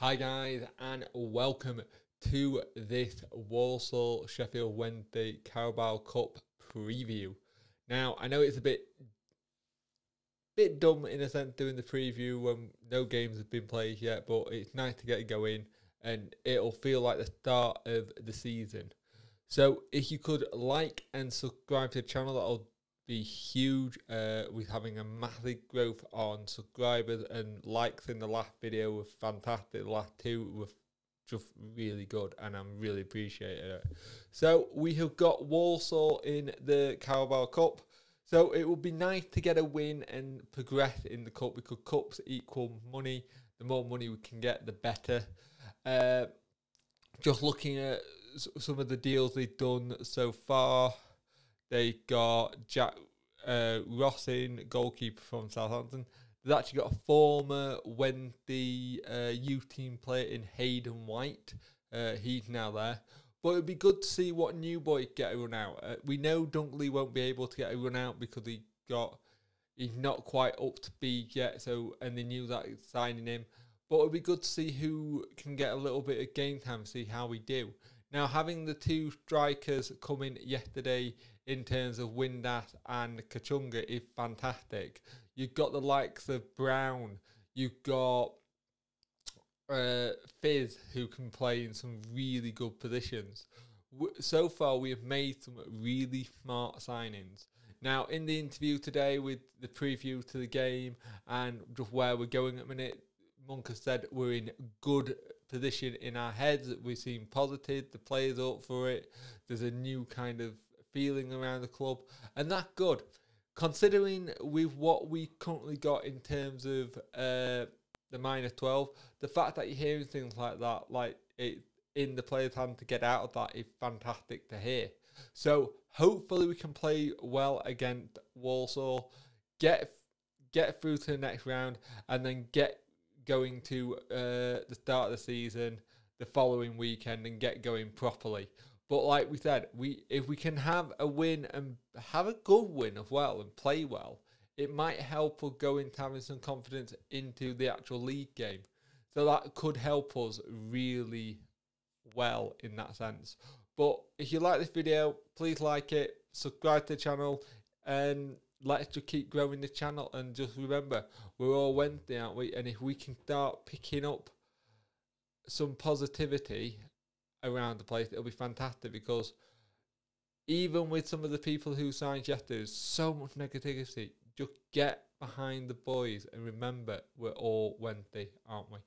Hi guys and welcome to this Walsall Sheffield Wednesday Carabao Cup preview. Now I know it's a bit bit dumb in a sense doing the preview when no games have been played yet, but it's nice to get it going and it'll feel like the start of the season. So if you could like and subscribe to the channel, that'll be huge. Uh, with having a massive growth on subscribers and likes in the last video was fantastic. The last two were just really good, and I'm really appreciating it. So we have got Walsall in the Carabao Cup. So it would be nice to get a win and progress in the cup because cups equal money. The more money we can get, the better. Uh, just looking at some of the deals they've done so far. They got Jack uh, Rossin, goalkeeper from Southampton. They've actually got a former Wednesday uh, youth team player in Hayden White. Uh, he's now there. But it'd be good to see what new boy get a run out. Uh, we know Dunkley won't be able to get a run out because he got he's not quite up to speed yet. So and they knew that signing him. But it'd be good to see who can get a little bit of game time, see how we do. Now having the two strikers come in yesterday in terms of Windass and Kachunga is fantastic. You've got the likes of Brown, you've got uh, Fizz who can play in some really good positions. So far, we have made some really smart signings. Now, in the interview today with the preview to the game and just where we're going at the minute, Monk has said we're in good position in our heads. That we seem positive. The players up for it. There's a new kind of feeling around the club, and that's good. Considering with what we currently got in terms of uh, the minus twelve, the fact that you're hearing things like that, like it in the player's hand to get out of that, is fantastic to hear. So hopefully we can play well against Walsall, get get through to the next round, and then get going to uh, the start of the season the following weekend and get going properly. But like we said, we if we can have a win and have a good win as well and play well, it might help us go into having some confidence into the actual league game. So that could help us really well in that sense. But if you like this video, please like it, subscribe to the channel, and let's just keep growing the channel. And just remember, we're all Wednesday, aren't we? And if we can start picking up some positivity around the place, it'll be fantastic because even with some of the people who signed yesterday, there's so much negativity. Just get behind the boys and remember we're all Wednesday, aren't we?